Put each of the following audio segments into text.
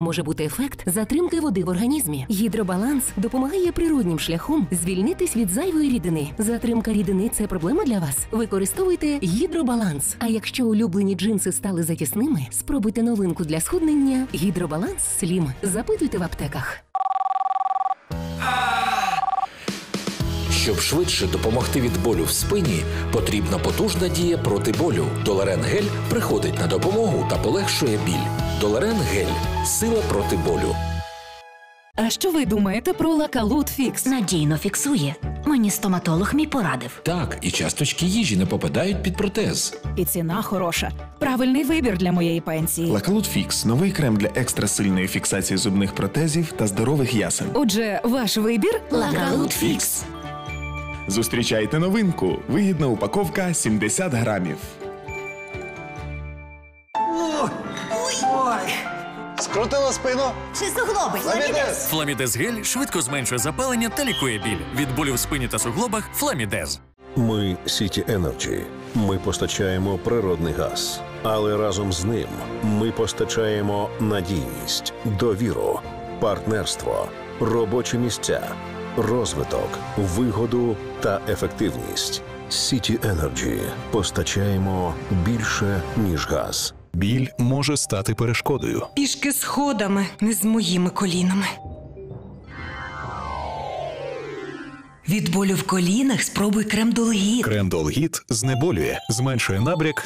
Може бути ефект затримки води в організмі. Гідробаланс допомагає природнім шляхом звільнитись від зайвої рідини. Затримка рідини це проблема для вас. Використовуйте гідробаланс. А якщо улюблені джинси стали затісними, спробуйте новинку для схуднення гідробаланс Слім. Запитуйте в аптеках. Щоб швидше допомогти від болю в спині, потрібна потужна дія проти болю. Доларен гель приходить на допомогу та полегшує біль. Доларен гель сила проти болю. А що ви думаєте про Lacalut Fix? Надійно фіксує. Мені стоматолог мій порадив. Так, і часточки їжі не попадають під протез. І ціна хороша. Правильний вибір для моєї пенсії. Lacalut Fix новий крем для екстрасильної фіксації зубних протезів та здорових ясен. Отже, ваш вибір Lacalut Fix. Зустрічайте новинку. Вигідна упаковка 70 грамів. Скрутила спину. Чи суглоби? Фламідез. Фламідез гель швидко зменшує запалення та лікує біль. Від болю в спині та суглобах Фламідез. Ми Сіті Енерджі. Ми постачаємо природний газ, але разом з ним ми постачаємо надійність, довіру, партнерство, робочі місця, розвиток, вигоду та ефективність. Сіті Енерджі постачаємо більше ніж газ. Біль може стати перешкодою. Пішки сходами, не з моїми колінами. Від болю в колінах спробуй крем Долгіт. Крем Долгіт знеболює, зменшує набряк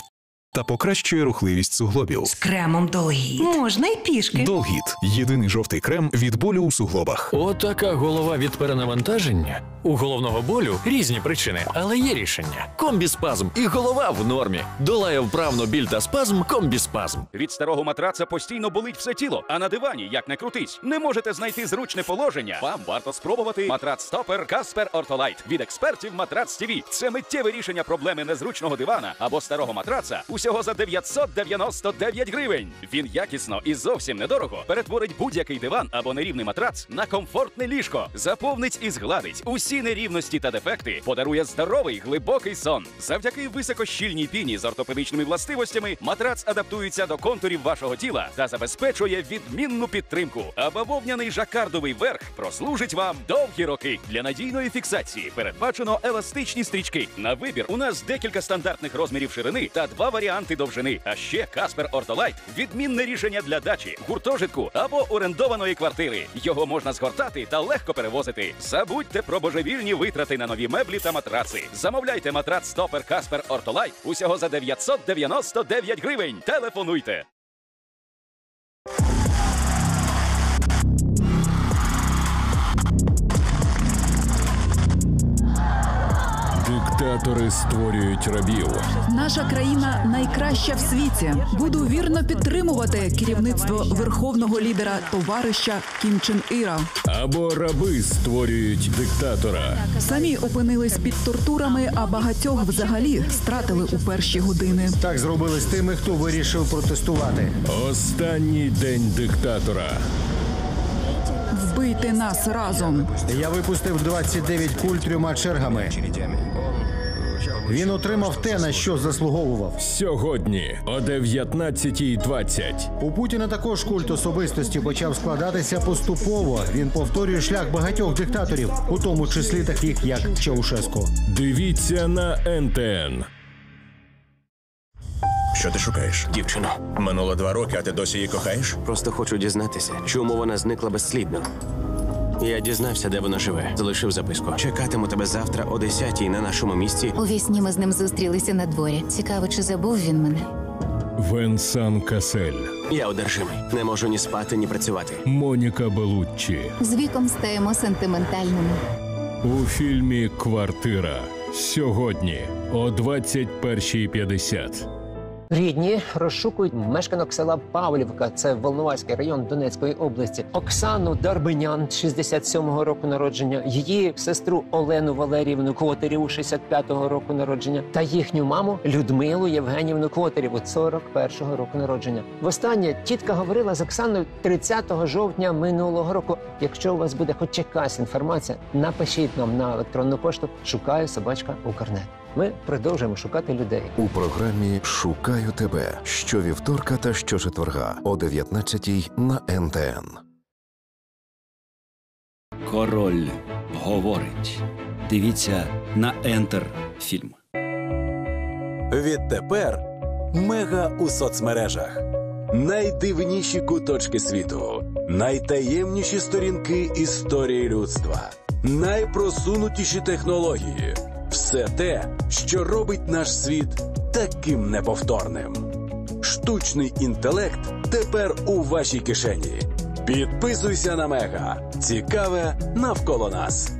та покращує рухливість суглобів. З кремом Долгіт. Можна й пішки. Долгіт єдиний жовтий крем від болю у суглобах. Отака голова від перенавантаження. У головного болю різні причини, але є рішення. Комбіспазм і голова в нормі. Долає вправно біль та спазм комбіспазм. Від старого матраца постійно болить все тіло, а на дивані, як не крутись, не можете знайти зручне положення. Вам варто спробувати матрац топпер Каспер Ортолайт від експертів Матрац ТВ. Це миттєве рішення проблеми незручного дивана або старого матраца усього за 999 гривень. Він якісно і зовсім недорого перетворить будь-який диван або нерівний матрац на комфортне ліжко, заповнить і згладить усі нерівності та дефекти, подарує здоровий глибокий сон. Завдяки високощільній піні з ортопедичними властивостями матрац адаптується до контурів вашого тіла та забезпечує відмінну підтримку. А бавовняний жакардовий верх прослужить вам довгі роки. Для надійної фіксації передбачено еластичні стрічки. На вибір у нас декілька стандартних розмірів ширини та два варіанти довжини. А ще Каспер Ортолайт відмінне рішення для дачі, гуртожитку або орендованої квартири. Його можна згортати та легко перевозити. Забудьте про божевільні витрати на нові меблі та матраци. Замовляйте матрац стопер Каспер Ортолайт усього за 999 гривень. Телефонуйте. Диктатори створюють рабів. Наша країна найкраща в світі. Буду вірно підтримувати керівництво верховного лідера товариша Кім Чен Іра. Або раби створюють диктатора. Самі опинились під тортурами, а багатьох взагалі стратили у перші години. Так зробили з тими, хто вирішив протестувати. Останній день диктатора. Вбийте нас разом. Я випустив 29 куль трьома чергами. Він отримав те, на що заслуговував. Сьогодні о 19.20. У Путіна також культ особистості почав складатися поступово. Він повторює шлях багатьох диктаторів, у тому числі таких як Чаушеско. Дивіться на НТН. Що ти шукаєш? Дівчину. Минуло два роки, а ти досі її кохаєш? Просто хочу дізнатися, чому вона зникла безслідно. Я дізнався, де вона живе. Залишив записку. Чекатиму тебе завтра о 10-й на нашому місці. У вісні ми з ним зустрілися на дворі. Цікаво, чи забув він мене. Венсан Касель. Я одержимий. Не можу ні спати, ні працювати. Моніка Белуччі. З віком стаємо сентиментальними. У фільмі Квартира. Сьогодні о 21.50. Рідні розшукують мешканок села Павлівка, це Волноваський район Донецької області. Оксану Дарбинян, 67-го року народження, її сестру Олену Валеріївну Квотеріву, 65-го року народження, та їхню маму Людмилу Євгенівну Квотеріву, 41-го року народження. Востаннє тітка говорила з Оксаною 30 жовтня минулого року. Якщо у вас буде хоч якась інформація, напишіть нам на електронну пошту. Шукаю собачка Укрнет. Ми продовжуємо шукати людей. У програмі Шукаю тебе щовівторка та щочетверга о 19 на НТН. Король говорить. Дивіться на Ентер фільм. Відтепер мега у соцмережах. Найдивніші куточки світу, найтаємніші сторінки історії людства, найпросунутіші технології все те, що робить наш світ таким неповторним. Штучний інтелект тепер у вашій кишені. Підписуйся на мега. Цікаве навколо нас.